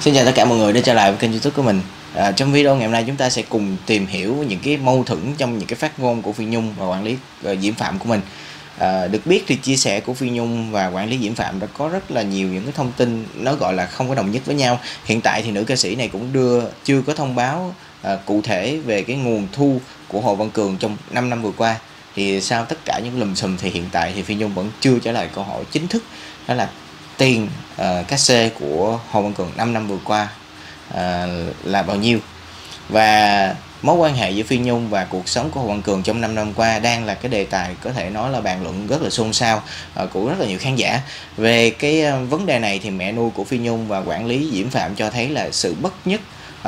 Xin chào tất cả mọi người đã trở lại với kênh youtube của mình. À, Trong video ngày hôm nay chúng ta sẽ cùng tìm hiểu những cái mâu thuẫn trong những cái phát ngôn của Phi Nhung và quản lý uh, Diễm Phạm của mình. À, Được biết thì chia sẻ của Phi Nhung và quản lý Diễm Phạm đã có rất là nhiều những cái thông tin nó gọi là không có đồng nhất với nhau. Hiện tại thì nữ ca sĩ này cũng đưa chưa có thông báo uh, cụ thể về cái nguồn thu của Hồ Văn Cường trong 5 năm vừa qua. Thì sau tất cả những lùm xùm thì hiện tại thì Phi Nhung vẫn chưa trả lời câu hỏi chính thức đó là tiền uh, ờ, cát xê của Hồ Văn Cường 5 năm vừa qua uh, là bao nhiêu? Và mối quan hệ giữa Phi Nhung và cuộc sống của Hồ Văn Cường trong 5 năm qua đang là cái đề tài có thể nói là bàn luận rất là xôn xao uh, của rất là nhiều khán giả. Về cái uh, vấn đề này thì mẹ nuôi của Phi Nhung và quản lý Diễm Phạm cho thấy là sự bất nhất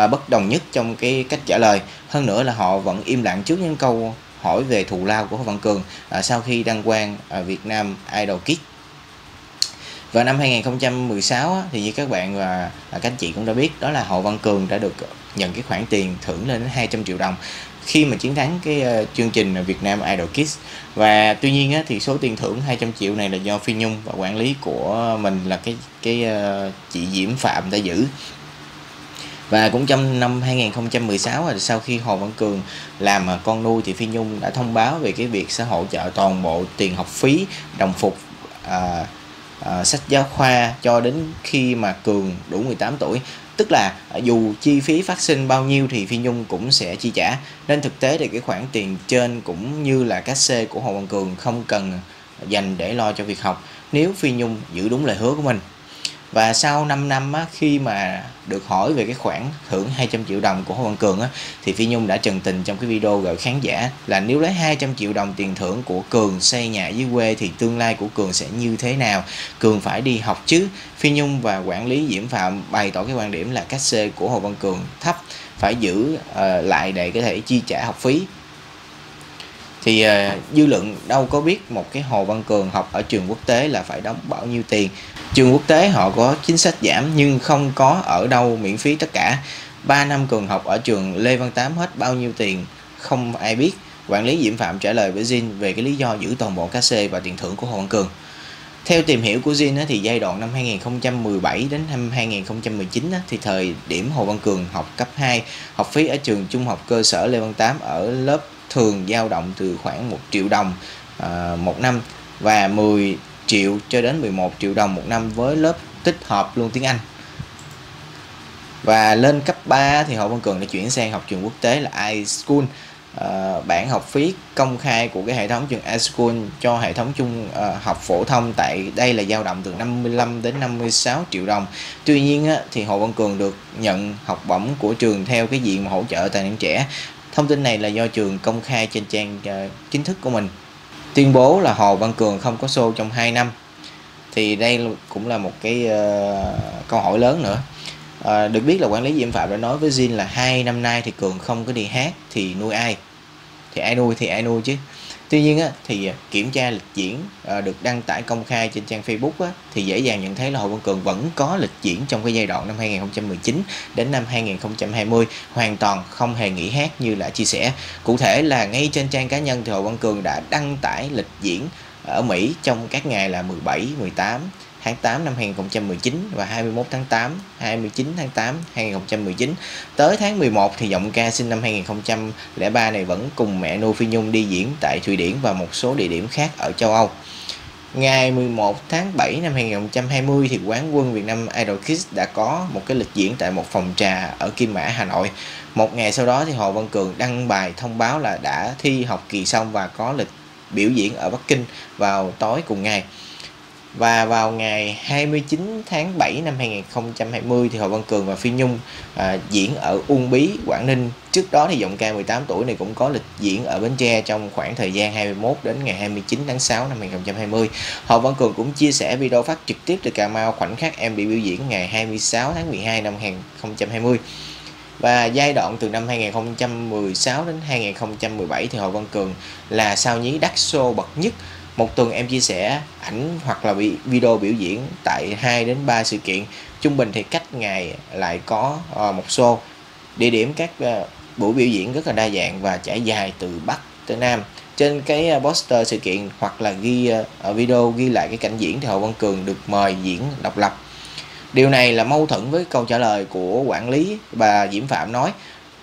uh, bất đồng nhất trong cái cách trả lời. Hơn nữa là họ vẫn im lặng trước những câu hỏi về thù lao của Hồ Văn Cường uh, sau khi đăng quang ở Việt Nam Idol Kids và năm 2016 thì như các bạn và các anh chị cũng đã biết đó là Hồ Văn Cường đã được nhận cái khoản tiền thưởng lên đến 200 triệu đồng khi mà chiến thắng cái ờ, chương trình Việt Nam Idol Kids. Và tuy nhiên á, thì số tiền thưởng 200 triệu này là do Phi Nhung và quản lý của mình là cái cái ờ, chị Diễm Phạm đã giữ. Và cũng trong năm 2016 rồi sau khi Hồ Văn Cường làm ờ, con nuôi thì Phi Nhung đã thông báo về cái việc sẽ hỗ trợ toàn bộ tiền học phí đồng phục à, uh, sách giáo khoa cho đến khi mà Cường đủ 18 tuổi. Tức là ờ, dù chi phí phát sinh bao nhiêu thì Phi Nhung cũng sẽ chi trả. Nên thực tế thì cái khoản tiền trên cũng như là các c của Hồ Văn Cường không cần dành để lo cho việc học. Nếu Phi Nhung giữ đúng lời hứa của mình và sau 5 năm á, khi mà được hỏi về cái khoản thưởng 200 triệu đồng của Hồ Văn Cường á, thì Phi Nhung đã trần tình trong cái video gửi khán giả là nếu lấy 200 triệu đồng tiền thưởng của Cường xây nhà dưới quê thì tương lai của Cường sẽ như thế nào? Cường phải đi học chứ? Phi Nhung và quản lý Diễm Phạm bày tỏ cái quan điểm là cách xê của Hồ Văn Cường thấp phải giữ uh, lại để có thể chi trả học phí thì uh, dư luận đâu có biết một cái Hồ Văn Cường học ở trường quốc tế là phải đóng bao nhiêu tiền. Trường quốc tế họ có chính sách giảm nhưng không có ở đâu miễn phí tất cả. 3 năm Cường học ở trường Lê Văn Tám hết bao nhiêu tiền không ai biết. Quản lý Diễm Phạm trả lời với Jin về cái lý do giữ toàn bộ cá xê và tiền thưởng của Hồ Văn Cường. Theo tìm hiểu của Jin thì giai đoạn năm 2017 đến năm 2019 thì thời điểm Hồ Văn Cường học cấp 2 học phí ở trường trung học cơ sở Lê Văn Tám ở lớp thường dao động từ khoảng 1 triệu đồng à, một năm và 10 triệu cho đến 11 triệu đồng một năm với lớp tích hợp luôn tiếng Anh. Và lên cấp 3 thì Hồ Văn Cường đã chuyển sang học trường quốc tế là iSchool. À, bản học phí công khai của cái hệ thống trường iSchool cho hệ thống trung à, học phổ thông tại đây là dao động từ 55 đến 56 triệu đồng. Tuy nhiên á, thì Hồ Văn Cường được nhận học bổng của trường theo cái diện mà hỗ trợ tài năng trẻ thông tin này là do trường công khai trên trang uh, chính thức của mình. Tuyên bố là Hồ Văn Cường không có show trong 2 năm. Thì đây cũng là một cái uh, câu hỏi lớn nữa. À, được biết là quản lý Diễm Phạm đã nói với Jin là hai năm nay thì Cường không có đi hát thì nuôi ai? Thì ai nuôi thì ai nuôi chứ? Tuy nhiên á, thì à, kiểm tra lịch diễn à, được đăng tải công khai trên trang Facebook á, thì dễ dàng nhận thấy là Hồ Văn Cường vẫn có lịch diễn trong cái giai đoạn năm 2019 đến năm 2020 hoàn toàn không hề nghỉ hát như là chia sẻ. Cụ thể là ngay trên trang cá nhân thì Hồ Văn Cường đã đăng tải lịch diễn ở Mỹ trong các ngày là 17, 18, tháng 8 năm 2019 và 21 tháng 8, 29 tháng 8 2019. Tới tháng 11 thì giọng ca sinh năm 2003 này vẫn cùng mẹ nuôi Phi Nhung đi diễn tại Thụy Điển và một số địa điểm khác ở châu Âu. Ngày 11 tháng 7 năm 2020 thì quán quân Việt Nam Idol Kids đã có một cái lịch diễn tại một phòng trà ở Kim Mã, Hà Nội. Một ngày sau đó thì Hồ Văn Cường đăng bài thông báo là đã thi học kỳ xong và có lịch biểu diễn ở Bắc Kinh vào tối cùng ngày. Và vào ngày 29 tháng 7 năm 2020 thì Hồ Văn Cường và Phi Nhung à, diễn ở Uông Bí, Quảng Ninh. Trước đó thì giọng ca 18 tuổi này cũng có lịch diễn ở Bến Tre trong khoảng thời gian 21 đến ngày 29 tháng 6 năm 2020. Hồ Văn Cường cũng chia sẻ video phát trực tiếp từ Cà Mau khoảnh khắc em bị biểu diễn ngày 26 tháng 12 năm 2020 và giai đoạn từ năm 2016 đến 2017 thì Hồ Văn Cường là sao nhí đắt show bậc nhất một tuần em chia sẻ ảnh hoặc là video biểu diễn tại 2 đến 3 sự kiện trung bình thì cách ngày lại có ờ, một show. Địa điểm các ờ, buổi biểu diễn rất là đa dạng và trải dài từ Bắc tới Nam. Trên cái ờ, poster sự kiện hoặc là ghi ở video ghi lại cái cảnh diễn thì Hồ Văn Cường được mời diễn độc lập. Điều này là mâu thuẫn với câu trả lời của quản lý bà Diễm Phạm nói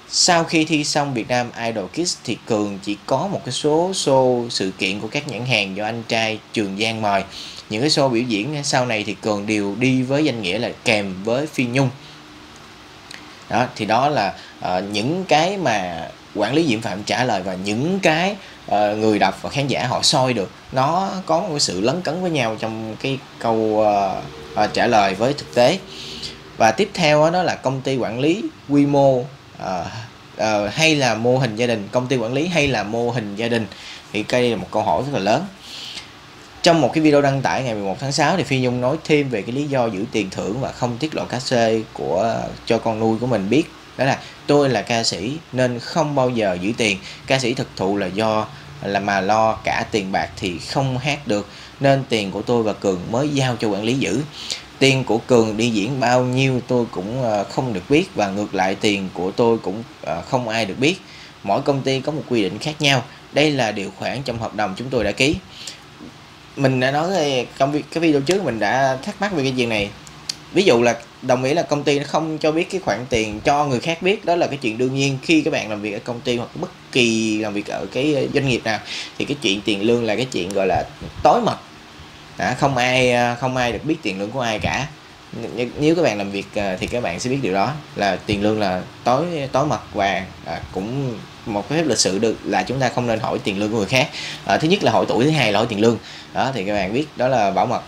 sau khi thi xong Việt Nam Idol Kids thì Cường chỉ có một cái số show sự kiện của các nhãn hàng do anh trai Trường Giang mời. Những cái show biểu diễn sau này thì Cường đều đi với danh nghĩa là kèm với Phi Nhung. Đó thì đó là uh, những cái mà quản lý diễn Phạm trả lời và những cái uh, người đọc và khán giả họ soi được nó có một sự lấn cấn với nhau trong cái câu uh, uh, trả lời với thực tế và tiếp theo đó là công ty quản lý quy mô uh, uh, hay là mô hình gia đình công ty quản lý hay là mô hình gia đình? Thì đây là một câu hỏi rất là lớn. Trong một cái video đăng tải ngày 11 tháng 6 thì Phi Nhung nói thêm về cái lý do giữ tiền thưởng và không tiết lộ cá xê của cho con nuôi của mình biết. Đó là tôi là ca sĩ nên không bao giờ giữ tiền. Ca sĩ thực thụ là do là mà lo cả tiền bạc thì không hát được. Nên tiền của tôi và cường mới giao cho quản lý giữ tiền của cường đi diễn bao nhiêu tôi cũng ờ, không được biết và ngược lại tiền của tôi cũng ờ, không ai được biết. Mỗi công ty có một quy định khác nhau. Đây là điều khoản trong hợp đồng chúng tôi đã ký. Mình đã nói ờ, trong cái video trước mình đã thắc mắc về cái chuyện này. Ví dụ là đồng ý là công ty nó không cho biết cái khoản tiền cho người khác biết, đó là cái chuyện đương nhiên. Khi các bạn làm việc ở công ty hoặc bất kỳ làm việc ở cái doanh nghiệp nào, thì cái chuyện tiền lương là cái chuyện, gọi là, tối mật à, không ai ờ, không ai được biết tiền lương của ai cả. Nếu các bạn làm việc ờ, thì các bạn sẽ biết điều đó là tiền lương là tối tối mật và à, cũng một cái phép lịch sự được là chúng ta không nên hỏi tiền lương của người khác. À, thứ nhất là hỏi tuổi thứ hai là hỏi tiền lương. Đó thì các bạn biết đó là bảo mật.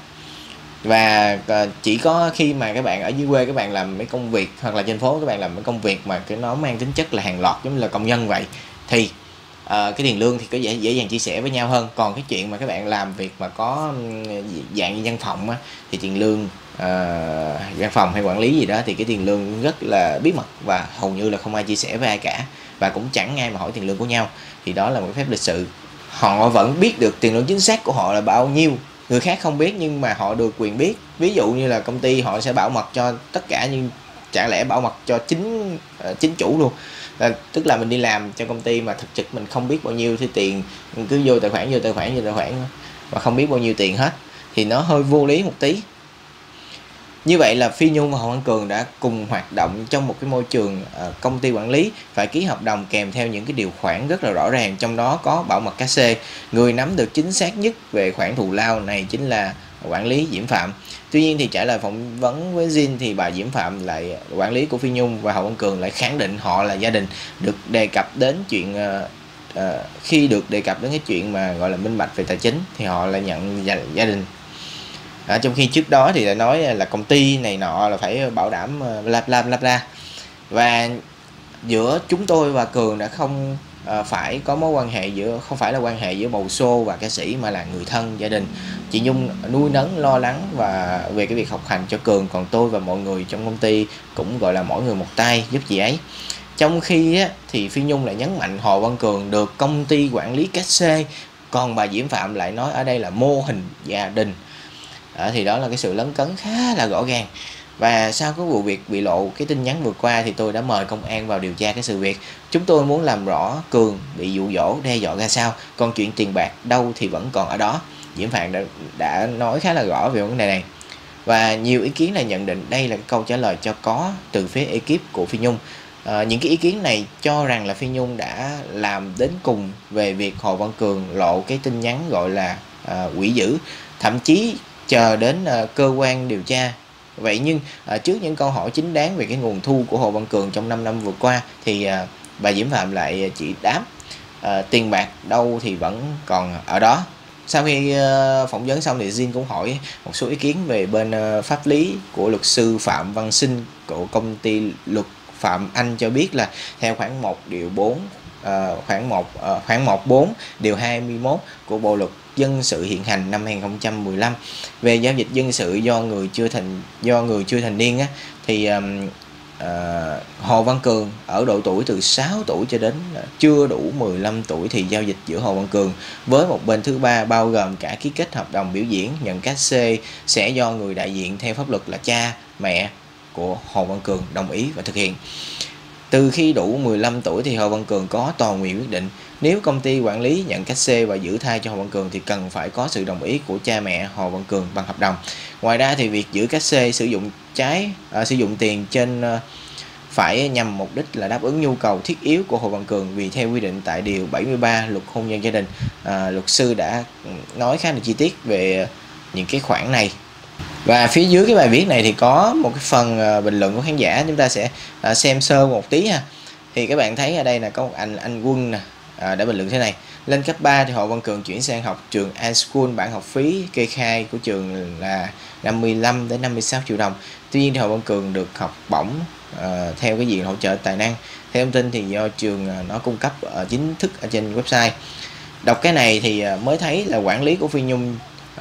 Và chỉ có khi mà các bạn ở dưới quê các bạn làm mấy công việc hoặc là trên phố các bạn làm mấy công việc mà cái nó mang tính chất là hàng loạt giống như là công nhân vậy thì uh, cái tiền lương thì có dễ dễ dàng chia sẻ với nhau hơn. Còn cái chuyện mà các bạn làm việc mà có ừ, dạng văn phòng á, thì tiền lương uh, văn phòng hay quản lý gì đó thì cái tiền lương rất là bí mật và hầu như là không ai chia sẻ với ai cả. Và cũng chẳng ai mà hỏi tiền lương của nhau. Thì đó là một phép lịch sự. Họ vẫn biết được tiền lương chính xác của họ là bao nhiêu. Người khác không biết nhưng mà họ được quyền biết. Ví dụ như là công ty họ sẽ bảo mật cho tất cả nhưng chả lẽ bảo mật cho chính uh, chính chủ luôn là, tức là mình đi làm cho công ty mà thực trực mình không biết bao nhiêu thì tiền mình cứ vô tài khoản vô tài khoản vô tài khoản mà không biết bao nhiêu tiền hết thì nó hơi vô lý một tí. Như vậy là Phi Nhung và Hồ Văn Cường đã cùng hoạt động trong một cái môi trường ờ, công ty quản lý phải ký hợp đồng kèm theo những cái điều khoản rất là rõ ràng trong đó có bảo mật cá xê. Người nắm được chính xác nhất về khoản thù lao này chính là quản lý Diễm Phạm. Tuy nhiên thì trả lời phỏng vấn với Jin thì bà Diễm Phạm lại quản lý của Phi Nhung và hậu Văn Cường lại khẳng định họ là gia đình được đề cập đến chuyện uh, uh, khi được đề cập đến cái chuyện mà gọi là minh bạch về tài chính thì họ lại nhận gia, gia đình. À, trong khi trước đó thì lại nói là công ty này nọ là phải bảo đảm bla bla bla bla và giữa chúng tôi và cường đã không uh, phải có mối quan hệ giữa không phải là quan hệ giữa bầu xô và ca sĩ mà là người thân gia đình. Chị nhung nuôi nấng lo lắng và về cái việc học hành cho cường còn tôi và mọi người trong công ty cũng gọi là mỗi người một tay giúp chị ấy. Trong khi á, thì phi nhung lại nhấn mạnh hồ văn cường được công ty quản lý cách xê còn bà diễm phạm lại nói ở đây là mô hình gia đình. À, thì đó là cái sự lấn cấn khá là rõ ràng và sau cái vụ việc bị lộ cái tin nhắn vừa qua thì tôi đã mời công an vào điều tra cái sự việc. Chúng tôi muốn làm rõ cường bị dụ dỗ đe dọa ra sao còn chuyện tiền bạc đâu thì vẫn còn ở đó. Diễm phạm đã, đã nói khá là rõ về vấn đề này. Và nhiều ý kiến là nhận định đây là câu trả lời cho có từ phía ekip của phi nhung. À, những cái ý kiến này cho rằng là phi nhung đã làm đến cùng về việc hồ văn cường lộ cái tin nhắn gọi là à, quỷ dữ. Thậm chí chờ đến à, cơ quan điều tra vậy nhưng à, trước những câu hỏi chính đáng về cái nguồn thu của hồ văn cường trong 5 năm vừa qua thì à, bà diễm phạm lại à, chỉ đáp tiền bạc đâu thì vẫn còn ở đó. Sau khi phỏng vấn xong thì Jin cũng hỏi một số ý kiến về bên pháp lý của luật sư Phạm Văn Sinh của công ty luật Phạm Anh cho biết là theo khoảng 1 điều 4 uh, khoảng 1 uh, ờ, khoảng 14 điều 21 của Bộ luật dân sự hiện hành năm 2015 về giao dịch dân sự do người chưa thành do người chưa thành niên á, thì um, uh, Hồ Văn Cường ở độ tuổi từ 6 tuổi cho đến chưa đủ 15 tuổi thì giao dịch giữa Hồ Văn Cường với một bên thứ ba bao gồm cả ký kết hợp đồng biểu diễn nhận cát C sẽ do người đại diện theo pháp luật là cha mẹ của Hồ Văn Cường đồng ý và thực hiện. Từ khi đủ 15 tuổi thì Hồ Văn Cường có toàn quyền quyết định nếu công ty quản lý nhận cách c và giữ thai cho Hồ Văn Cường thì cần phải có sự đồng ý của cha mẹ Hồ Văn Cường bằng hợp đồng. Ngoài ra thì việc giữ cách c sử dụng trái à, sử dụng tiền trên à, phải nhằm mục đích là đáp ứng nhu cầu thiết yếu của Hồ Văn Cường vì theo quy định tại điều 73 luật hôn nhân gia đình à, luật sư đã nói khá là chi tiết về những cái khoản này và phía dưới cái bài viết này thì có một cái phần ờ, bình luận của khán giả. Chúng ta sẽ ờ, xem sơ một tí ha. Thì các bạn thấy ở đây là có một anh anh quân nè ờ, đã bình luận thế này. Lên cấp 3 thì Hồ Văn Cường chuyển sang học trường An School bản học phí kê khai của trường là 55 đến 56 triệu đồng. Tuy nhiên thì Hồ Văn Cường được học bổng uh, theo cái diện hỗ trợ tài năng. Theo thông tin thì do trường uh, nó cung cấp uh, chính thức ở trên website. Đọc cái này thì uh, mới thấy là quản lý của Phi Nhung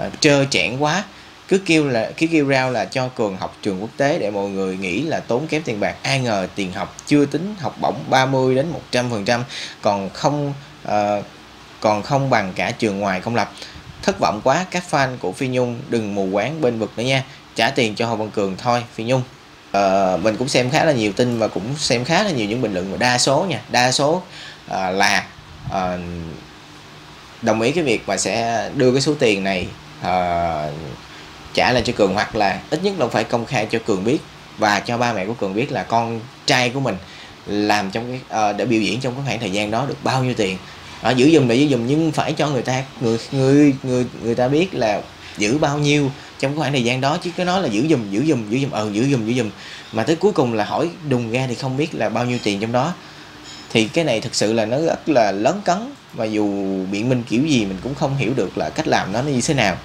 uh, trơ trẽn quá cứ kêu là cứ kêu rao là cho cường học trường quốc tế để mọi người nghĩ là tốn kém tiền bạc. Ai ngờ tiền học chưa tính học bổng 30 đến 100 phần trăm còn không uh, còn không bằng cả trường ngoài công lập. Thất vọng quá các fan của Phi Nhung đừng mù quáng bên vực nữa nha. Trả tiền cho Hồ Văn Cường thôi Phi Nhung. Uh, mình cũng xem khá là nhiều tin và cũng xem khá là nhiều những bình luận và đa số nha. Đa số uh, là uh, đồng ý cái việc mà sẽ đưa cái số tiền này uh, trả lại cho cường hoặc là ít nhất là phải công khai cho cường biết và cho ba mẹ của cường biết là con trai của mình làm trong cái ờ, uh, để biểu diễn trong cái khoảng thời gian đó được bao nhiêu tiền. Đó, giữ dùm để giữ dùm nhưng phải cho người ta người người người người ta biết là giữ bao nhiêu trong cái khoảng thời gian đó chứ cứ nói là giữ dùm giữ dùm giữ dùm ờ giữ dùm giữ dùm mà tới cuối cùng là hỏi đùng ra thì không biết là bao nhiêu tiền trong đó. Thì cái này thực sự là nó rất là lớn cấn và dù biện minh kiểu gì mình cũng không hiểu được là cách làm nó như thế nào.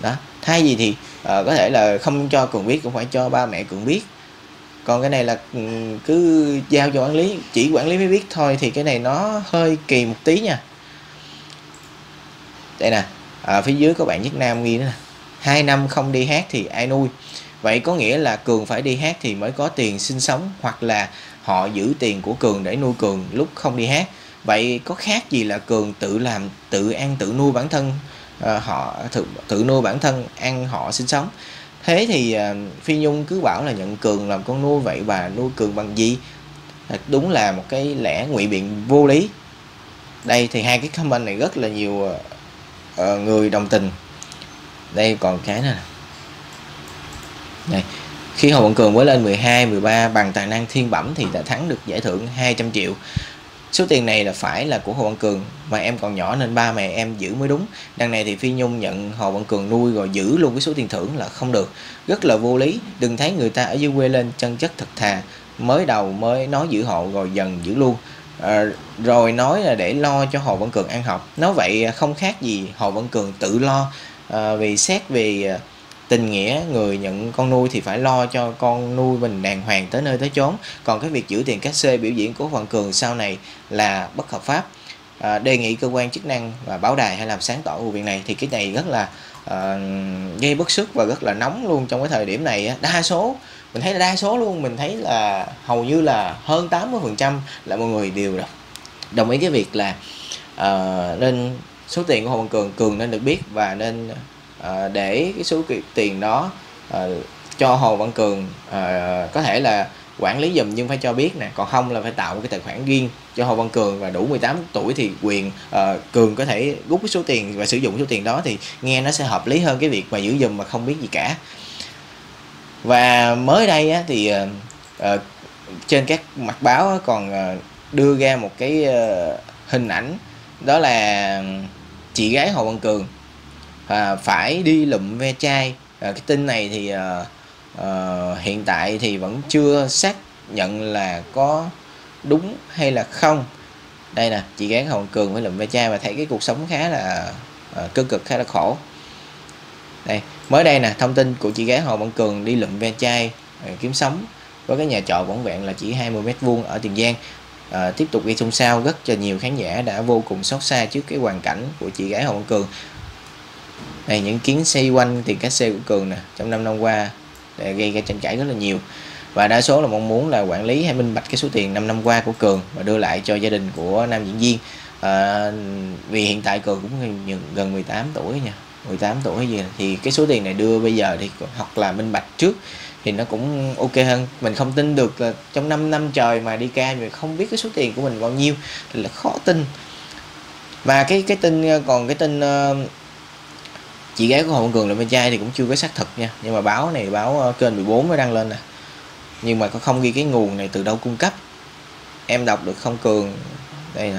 Đó thay gì thì uh, có thể là không cho cường biết cũng phải cho ba mẹ cường biết. Còn cái này là ừ, cứ giao cho quản lý chỉ quản lý mới biết thôi thì cái này nó hơi kỳ một tí nha. Đây nè à, phía dưới có bạn nhất nam ghi nữa nè. Hai năm không đi hát thì ai nuôi? Vậy có nghĩa là cường phải đi hát thì mới có tiền sinh sống hoặc là họ giữ tiền của cường để nuôi cường lúc không đi hát. Vậy có khác gì là cường tự làm tự ăn tự nuôi bản thân uh, họ tự, tự nuôi bản thân ăn họ sinh sống. Thế thì uh, phi nhung cứ bảo là nhận cường làm con nuôi vậy bà nuôi cường bằng gì? Đúng là một cái lẽ ngụy biện vô lý. Đây thì hai cái comment này rất là nhiều uh, người đồng tình. Đây còn cái nữa này khi Hồ Văn Cường mới lên 12, 13 bằng tài năng thiên bẩm thì đã thắng được giải thưởng 200 triệu số tiền này là phải là của Hồ Văn Cường mà em còn nhỏ nên ba mẹ em giữ mới đúng. Đằng này thì Phi Nhung nhận Hồ Văn Cường nuôi rồi giữ luôn cái số tiền thưởng là không được. Rất là vô lý đừng thấy người ta ở dưới quê lên chân chất thật thà. Mới đầu mới nói giữ hộ rồi dần giữ luôn. À, rồi nói là để lo cho Hồ Văn Cường ăn học. Nói vậy không khác gì Hồ Văn Cường tự lo à, vì xét về tình nghĩa người nhận con nuôi thì phải lo cho con nuôi mình đàng hoàng tới nơi tới chốn. Còn cái việc giữ tiền cát xê biểu diễn của Hoàng Cường sau này là bất hợp pháp. À, đề nghị cơ quan chức năng và báo đài hay làm sáng tỏ vụ việc này. Thì cái này rất là à, gây bức xúc và rất là nóng luôn trong cái thời điểm này đa số mình thấy là đa số luôn. Mình thấy là hầu như là hơn 80 phần trăm là mọi người đều đồng ý cái việc là uh, nên số tiền của Hồ Văn Cường Cường nên được biết và nên à, để cái số tiền đó à, cho Hồ Văn Cường à, có thể là quản lý dùm nhưng phải cho biết nè. Còn không là phải tạo một cái tài khoản riêng cho Hồ Văn Cường và đủ 18 tuổi thì quyền uh, Cường có thể rút cái số tiền và sử dụng số tiền đó thì nghe nó sẽ hợp lý hơn cái việc mà giữ dùm mà không biết gì cả. Và mới đây á, thì uh, trên các mặt báo còn uh, đưa ra một cái uh, hình ảnh đó là chị gái Hồ Văn Cường à, phải đi lụm ve chai. À, cái tin này thì à, à, hiện tại thì vẫn chưa xác nhận là có đúng hay là không. Đây nè chị gái Hồng Cường với lụm ve chai và thấy cái cuộc sống khá là à, cơ cực khá là khổ. Đây mới đây nè thông tin của chị gái Hồ Văn Cường đi lụm ve chai à, kiếm sống với cái nhà trọ vỏn vẹn là chỉ 20 mét vuông ở Tiền Giang. À, tiếp tục gây xôn xao rất cho nhiều khán giả đã vô cùng xót xa trước cái hoàn cảnh của chị gái Hồ Văn Cường này những kiến xoay quanh tiền cách xe của cường nè trong năm năm qua để gây ra tranh cãi rất là nhiều. Và đa số là mong muốn là quản lý hay minh bạch cái số tiền 5 năm qua của cường và đưa lại cho gia đình của nam diễn viên. À, vì hiện tại cường cũng gần 18 tuổi nha 18 tuổi hay gì. Thì cái số tiền này đưa bây giờ thì hoặc là minh bạch trước thì nó cũng ok hơn. Mình không tin được là trong 5 năm trời mà đi ca mình không biết cái số tiền của mình bao nhiêu thì là khó tin. Và cái cái tin còn cái tin uh, chị gái của Hồ Văn Cường là bên trai thì cũng chưa có xác thực nha. Nhưng mà báo này, báo ờ, kênh 14 mới đăng lên nè. Nhưng mà có không ghi cái nguồn này từ đâu cung cấp. Em đọc được không Cường. Đây nè.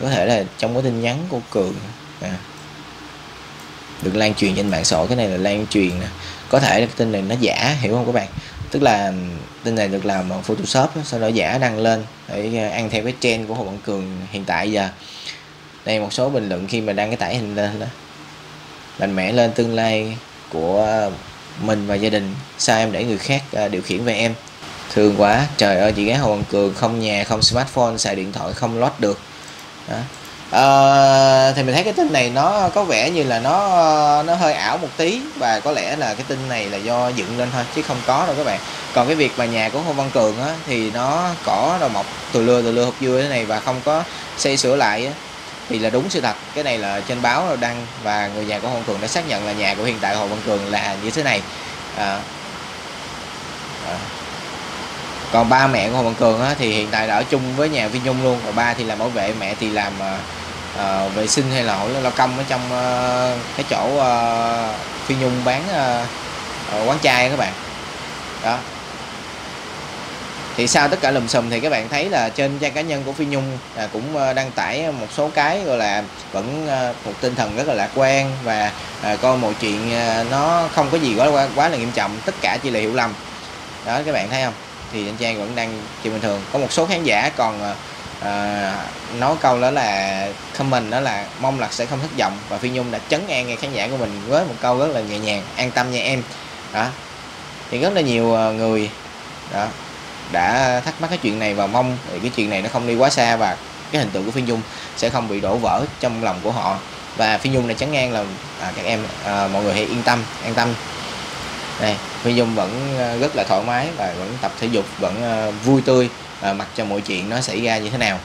Có thể là trong cái tin nhắn của Cường. À. được lan truyền trên mạng xã hội. Cái này là lan truyền nè. Có thể là cái tin này nó giả, hiểu không các bạn? Tức là tin này được làm bằng Photoshop sau đó giả đăng lên để ờ, ăn theo cái trend của Hồ Văn Cường hiện tại giờ. Đây, một số bình luận khi mà đăng cái tải hình lên đó mạnh mẽ lên tương lai của mình và gia đình sao em để người khác à, điều khiển về em? Thương quá trời ơi chị gái Hồ Văn Cường không nhà không smartphone xài điện thoại không lót được. Đó. À, thì mình thấy cái tin này nó có vẻ như là nó nó hơi ảo một tí và có lẽ là cái tin này là do dựng lên thôi chứ không có đâu các bạn. Còn cái việc mà nhà của Hồ Văn Cường á, thì nó cỏ đầu mọc từ lưa từ lưa hộp vui thế này và không có xây sửa lại á, thì là đúng sự thật cái này là trên báo đăng và người nhà của Hồ Văn Cường đã xác nhận là nhà của hiện tại Hồ Văn Cường là như thế này. À, à. còn ba mẹ của Hồ Văn Cường á, thì hiện tại đã ở chung với nhà Phi Nhung luôn và ba thì làm bảo vệ mẹ thì làm à, à vệ sinh hay là hỏi lao công ở trong à, cái chỗ à, Phi Nhung bán à, à quán chai các bạn. Đó thì sau tất cả lùm xùm thì các bạn thấy là trên trang cá nhân của Phi Nhung à, cũng ờ, đăng tải một số cái gọi là vẫn à, một tinh thần rất là lạc quan và à, coi mọi chuyện à, nó không có gì quá quá là nghiêm trọng tất cả chỉ là hiểu lầm. Đó các bạn thấy không? Thì trên trang vẫn đang chuyện bình thường. Có một số khán giả còn à, nói câu đó là comment đó là mong là sẽ không thất vọng và Phi Nhung đã chấn an ngay khán giả của mình với một câu rất là nhẹ nhàng an tâm nha em. Đó. Thì rất là nhiều người đó đã thắc mắc cái chuyện này và mong thì cái chuyện này nó không đi quá xa và cái hình tượng của Phi Nhung sẽ không bị đổ vỡ trong lòng của họ. Và Phi Nhung này chắn ngang là à, các em à, mọi người hãy yên tâm an tâm. Này Phi Nhung vẫn à, rất là thoải mái và vẫn tập thể dục vẫn à, vui tươi à, mặc cho mọi chuyện nó xảy ra như thế nào.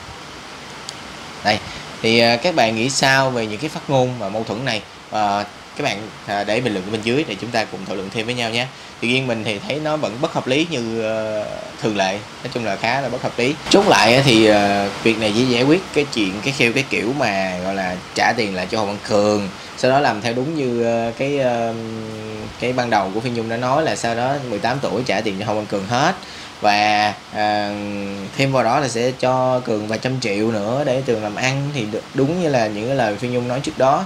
Đây thì à, các bạn nghĩ sao về những cái phát ngôn và mâu thuẫn này? À, các bạn à, để bình luận bên dưới để chúng ta cùng thảo luận thêm với nhau nhé. Tuy nhiên mình thì thấy nó vẫn bất hợp lý như uh, thường lệ nói chung là khá là bất hợp lý. Chốt lại thì uh, việc này chỉ giải quyết cái chuyện cái kheo cái kiểu mà gọi là trả tiền lại cho hồ văn cường sau đó làm theo đúng như uh, cái uh, cái ban đầu của phi nhung đã nói là sau đó 18 tuổi trả tiền cho hồ văn cường hết. Và à, thêm vào đó là sẽ cho cường vài trăm triệu nữa để trường làm ăn thì đúng như là những cái lời phi nhung nói trước đó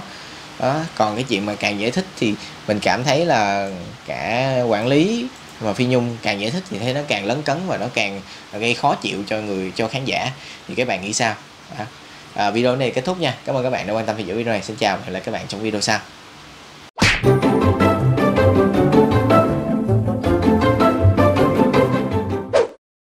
đó còn cái chuyện mà càng giải thích thì mình cảm thấy là cả quản lý và phi nhung càng giải thích thì thấy nó càng lấn cấn và nó càng gây khó chịu cho người cho khán giả. Thì các bạn nghĩ sao? À, video này kết thúc nha. Cảm ơn các bạn đã quan tâm theo dõi video này. Xin chào và hẹn gặp lại các bạn trong video sau.